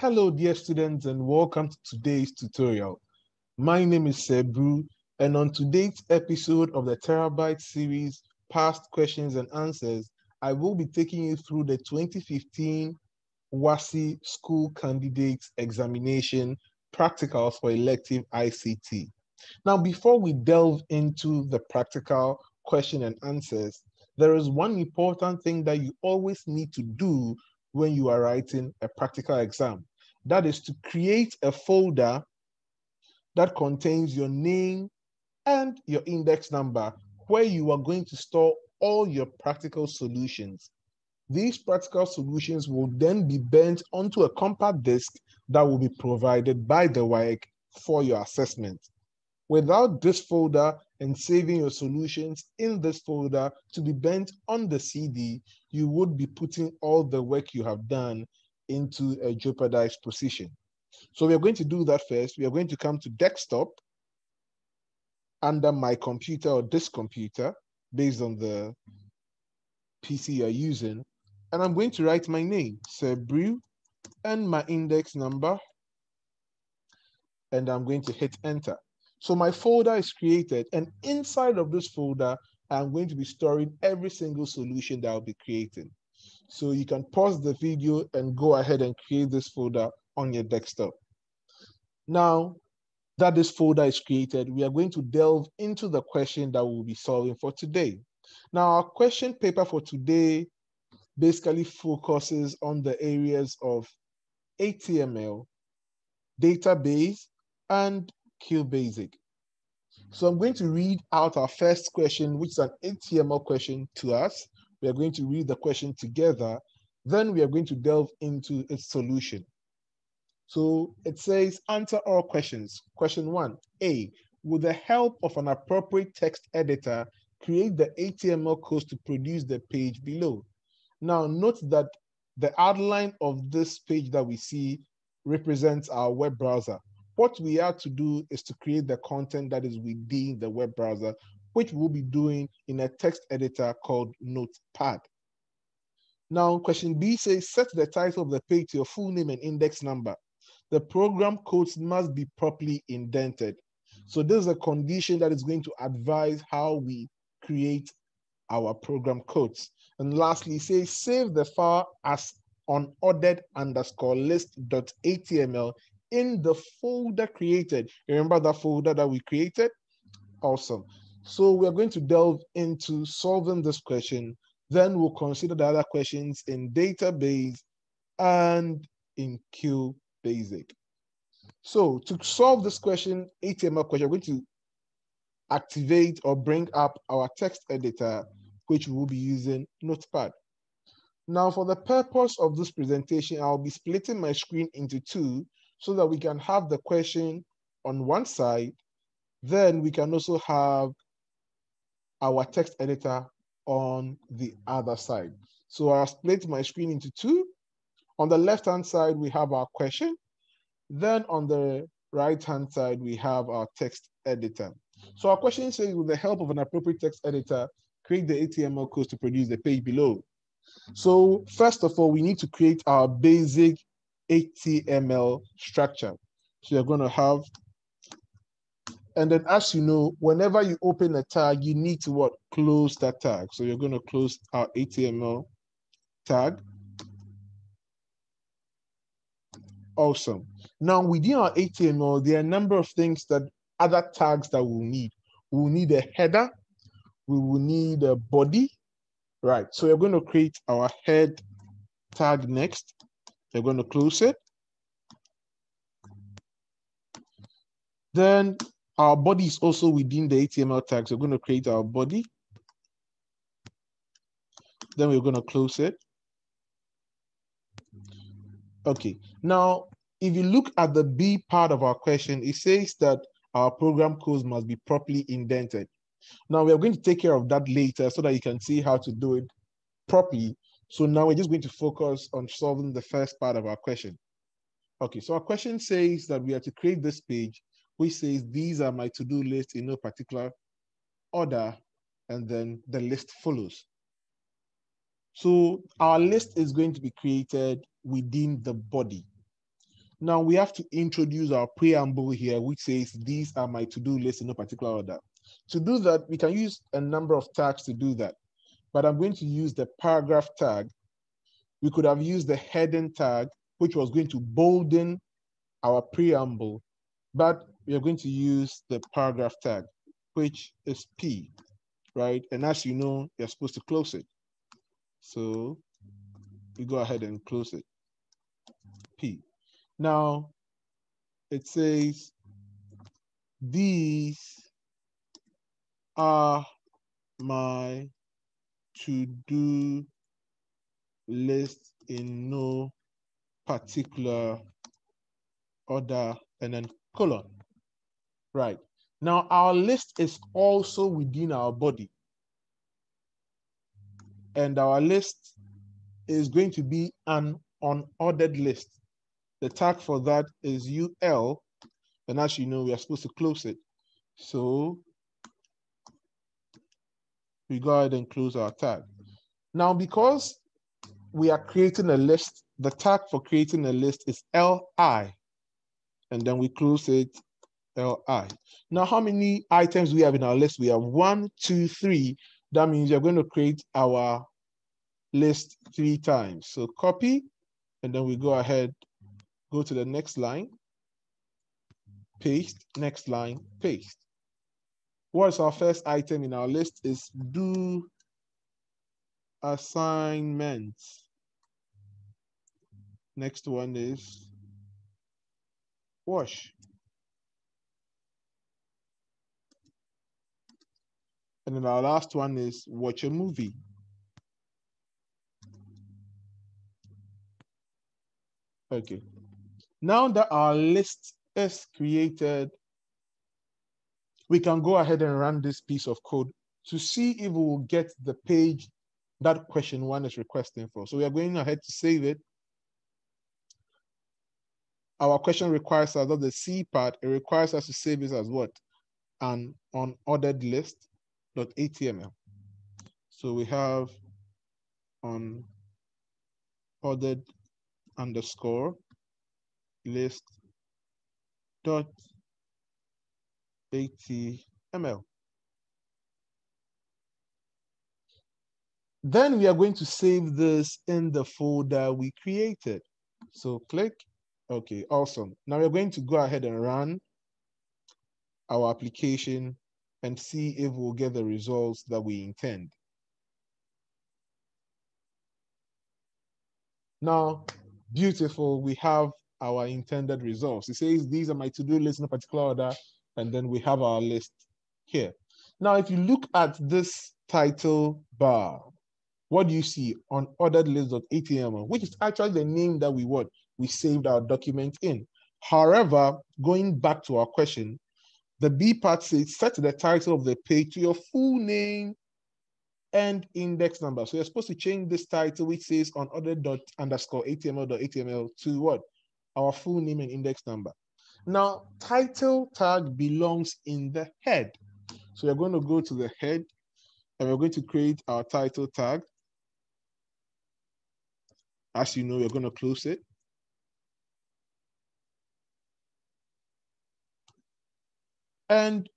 Hello, dear students, and welcome to today's tutorial. My name is Sebru, and on today's episode of the Terabyte series, Past Questions and Answers, I will be taking you through the 2015 WASSCE School Candidates Examination Practicals for Elective ICT. Now, before we delve into the practical question and answers, there is one important thing that you always need to do when you are writing a practical exam. That is to create a folder that contains your name and your index number where you are going to store all your practical solutions. These practical solutions will then be bent onto a compact disk that will be provided by the WAEC for your assessment. Without this folder and saving your solutions in this folder to be bent on the CD, you would be putting all the work you have done into a jeopardized position. So we are going to do that first. We are going to come to desktop under my computer or this computer based on the PC you're using. And I'm going to write my name, Sebru, and my index number. And I'm going to hit enter. So my folder is created and inside of this folder, I'm going to be storing every single solution that I'll be creating. So you can pause the video and go ahead and create this folder on your desktop. Now that this folder is created, we are going to delve into the question that we'll be solving for today. Now our question paper for today basically focuses on the areas of HTML, database, and QBasic. So I'm going to read out our first question, which is an HTML question to us. We are going to read the question together. Then we are going to delve into its solution. So it says, answer all questions. Question one, A, with the help of an appropriate text editor, create the HTML codes to produce the page below. Now note that the outline of this page that we see represents our web browser. What we have to do is to create the content that is within the web browser, which we'll be doing in a text editor called Notepad. Now, question B says, set the title of the page to your full name and index number. The program codes must be properly indented. So this is a condition that is going to advise how we create our program codes. And lastly, say save the file as unordered underscore list.html in the folder created. Remember that folder that we created? Awesome. So we're going to delve into solving this question. Then we'll consider the other questions in database and in Q basic. So to solve this question, HTML question, we're going to activate or bring up our text editor, which we'll be using Notepad. Now, for the purpose of this presentation, I'll be splitting my screen into two so that we can have the question on one side. Then we can also have our text editor on the other side. So I'll split my screen into two. On the left-hand side, we have our question. Then on the right-hand side, we have our text editor. So our question says, with the help of an appropriate text editor, create the HTML codes to produce the page below. So first of all, we need to create our basic HTML structure. So you're going to have, and then as you know, whenever you open a tag, you need to what? Close that tag. So you're going to close our HTML tag. Awesome. Now within our HTML, there are a number of things that other tags that we'll need. We'll need a header. We will need a body. Right. So we're going to create our head tag next. We're going to close it. Then our body is also within the HTML tag. So we're going to create our body. Then we're going to close it. Okay, now if you look at the B part of our question, it says that our program codes must be properly indented. Now we are going to take care of that later so that you can see how to do it properly so now we're just going to focus on solving the first part of our question. Okay, so our question says that we are to create this page, which says these are my to-do list in no particular order, and then the list follows. So our list is going to be created within the body. Now we have to introduce our preamble here, which says these are my to-do list in no particular order. To do that, we can use a number of tags to do that, but I'm going to use the paragraph tag. We could have used the heading tag, which was going to bolden our preamble, but we are going to use the paragraph tag, which is P, right? And as you know, you're supposed to close it. So we go ahead and close it, P. Now, it says, these are my to-do list in no particular order and then colon. Right. Now our list is also within our body. And our list is going to be an unordered list. The tag for that is UL. And as you know, we are supposed to close it. So we go ahead and close our tag. Now, because we are creating a list, the tag for creating a list is LI. And then we close it LI. Now, how many items we have in our list? We have one, two, three. That means you're going to create our list three times. So copy, and then we go ahead, go to the next line, paste, next line, paste. What's our first item in our list is do assignments. Next one is wash. And then our last one is watch a movie. Okay. Now that our list is created, we can go ahead and run this piece of code to see if we will get the page that question one is requesting for. So we are going ahead to save it. Our question requires us, of the C part, it requires us to save this as what? An unordered list dot HTML. So we have on ordered underscore list dot HTML. Then we are going to save this in the folder we created. So click, okay, awesome. Now we're going to go ahead and run our application and see if we'll get the results that we intend. Now, beautiful, we have our intended results. It says these are my to-do list in a particular order, and then we have our list here. Now, if you look at this title bar, what do you see on ordered which is actually the name that we what we saved our document in. However, going back to our question, the B part says set the title of the page to your full name and index number. So you're supposed to change this title, which says on order dot underscore HTML dot HTML to what? Our full name and index number. Now, title tag belongs in the head. So we're going to go to the head and we're going to create our title tag. As you know, we're going to close it. And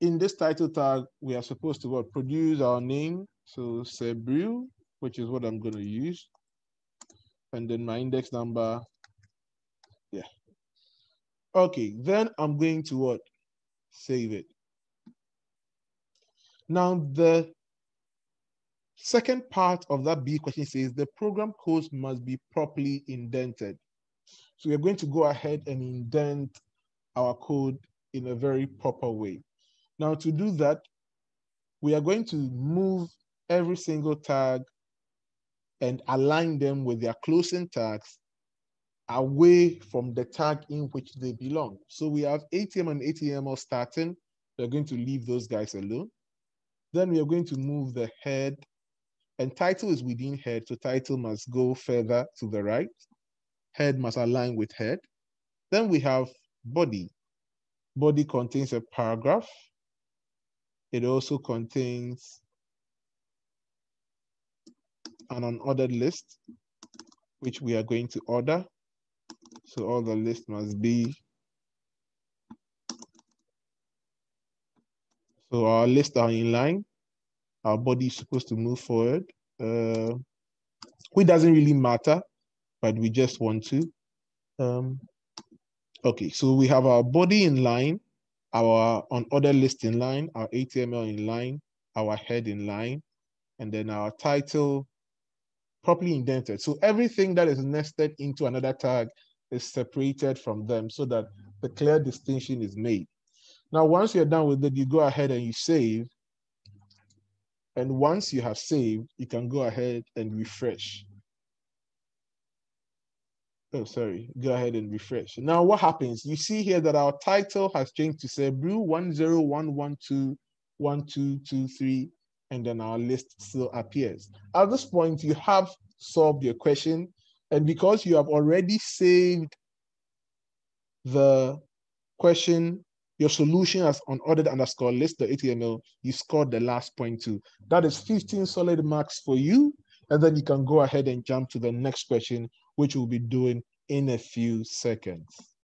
in this title tag, we are supposed to what, produce our name. So Sebril, which is what I'm going to use. And then my index number. Okay, then I'm going to what? Save it. Now the second part of that B question says the program code must be properly indented. So we're going to go ahead and indent our code in a very proper way. Now to do that, we are going to move every single tag and align them with their closing tags away from the tag in which they belong. So we have ATM and HTML starting. We're going to leave those guys alone. Then we are going to move the head and title is within head. So title must go further to the right. Head must align with head. Then we have body. Body contains a paragraph. It also contains an unordered list, which we are going to order. So all the list must be. So our lists are in line. Our body is supposed to move forward. Uh, which doesn't really matter, but we just want to. Um, okay, so we have our body in line, our on order list in line, our HTML in line, our head in line, and then our title properly indented. So everything that is nested into another tag is separated from them so that the clear distinction is made. Now, once you're done with it, you go ahead and you save. And once you have saved, you can go ahead and refresh. Oh, sorry, go ahead and refresh. Now what happens? You see here that our title has changed to Sebru 101121223, and then our list still appears. At this point, you have solved your question. And because you have already saved the question, your solution as underscore list, the HTML, you scored the last point too. That is 15 solid marks for you. And then you can go ahead and jump to the next question, which we'll be doing in a few seconds.